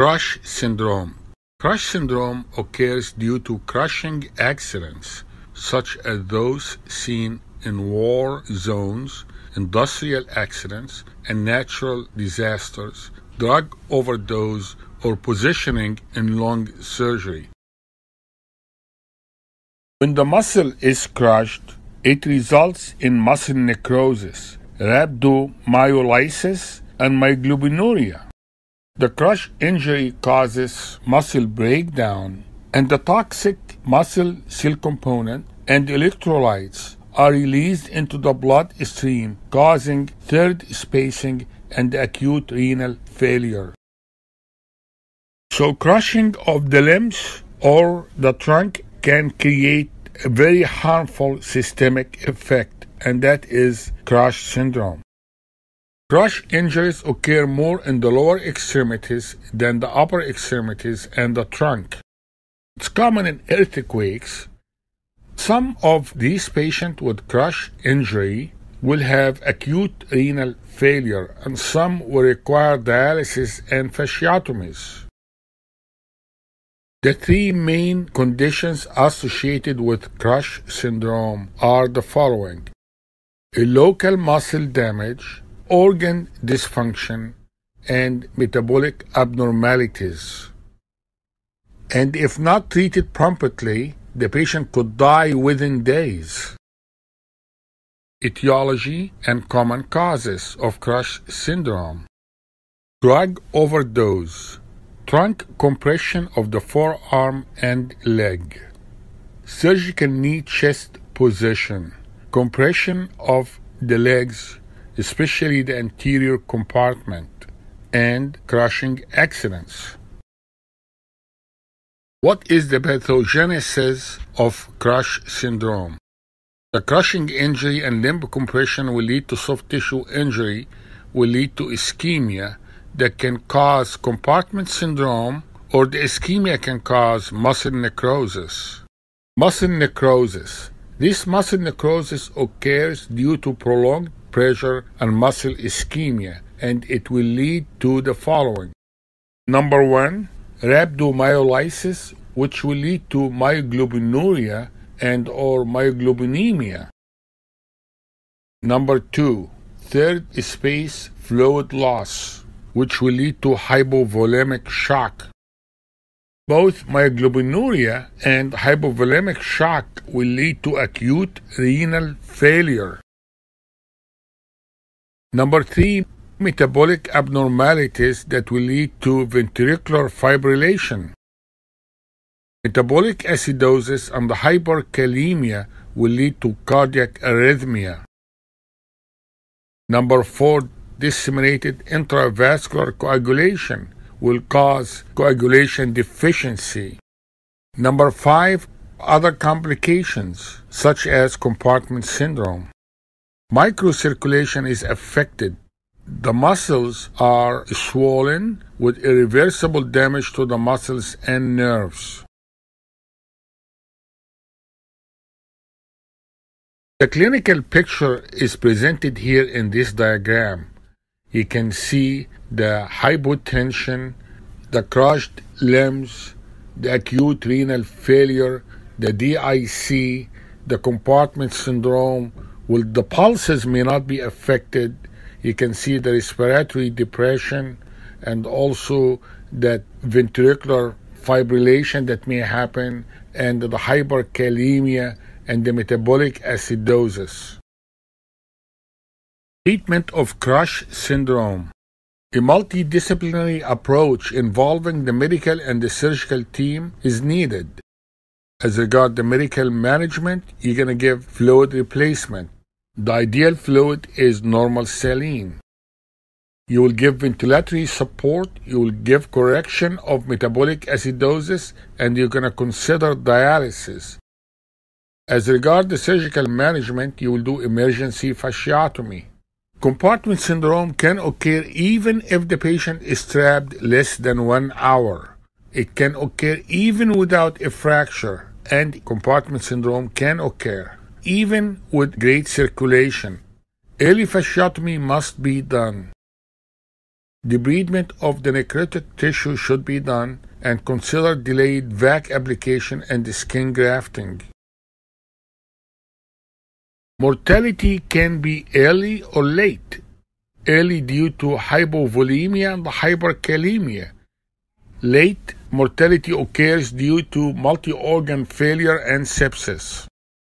Crush syndrome. Crush syndrome occurs due to crushing accidents, such as those seen in war zones, industrial accidents, and natural disasters, drug overdose, or positioning in lung surgery. When the muscle is crushed, it results in muscle necrosis, rhabdomyolysis, and myoglobinuria. The crush injury causes muscle breakdown, and the toxic muscle cell component and electrolytes are released into the bloodstream, causing third spacing and acute renal failure. So, crushing of the limbs or the trunk can create a very harmful systemic effect, and that is crush syndrome. Crush injuries occur more in the lower extremities than the upper extremities and the trunk. It's common in earthquakes. Some of these patients with crush injury will have acute renal failure, and some will require dialysis and fasciotomies. The three main conditions associated with crush syndrome are the following a local muscle damage, organ dysfunction, and metabolic abnormalities. And if not treated promptly, the patient could die within days. Etiology and common causes of crush syndrome drug overdose, trunk compression of the forearm and leg, surgical knee chest position, compression of the legs especially the anterior compartment, and crushing accidents. What is the pathogenesis of crush syndrome? The crushing injury and limb compression will lead to soft tissue injury, will lead to ischemia that can cause compartment syndrome, or the ischemia can cause muscle necrosis. Muscle necrosis. This muscle necrosis occurs due to prolonged pressure, and muscle ischemia, and it will lead to the following. Number one, rhabdomyolysis, which will lead to myoglobinuria and or myoglobinemia. Number two, third space fluid loss, which will lead to hypovolemic shock. Both myoglobinuria and hypovolemic shock will lead to acute renal failure. Number three, metabolic abnormalities that will lead to ventricular fibrillation. Metabolic acidosis and hyperkalemia will lead to cardiac arrhythmia. Number four, disseminated intravascular coagulation will cause coagulation deficiency. Number five, other complications such as compartment syndrome. Microcirculation is affected. The muscles are swollen with irreversible damage to the muscles and nerves. The clinical picture is presented here in this diagram. You can see the hypotension, the crushed limbs, the acute renal failure, the DIC, the compartment syndrome, well, the pulses may not be affected. You can see the respiratory depression and also that ventricular fibrillation that may happen and the hyperkalemia and the metabolic acidosis. Treatment of crush syndrome. A multidisciplinary approach involving the medical and the surgical team is needed. As regard the medical management, you're going to give fluid replacement. The ideal fluid is normal saline. You will give ventilatory support, you will give correction of metabolic acidosis, and you're going to consider dialysis. As regard the surgical management, you will do emergency fasciotomy. Compartment syndrome can occur even if the patient is trapped less than one hour. It can occur even without a fracture, and compartment syndrome can occur even with great circulation. Early fasciotomy must be done. debridement of the necrotic tissue should be done and consider delayed vac application and skin grafting. Mortality can be early or late. Early due to hypovolemia and hyperkalemia. Late mortality occurs due to multi organ failure and sepsis.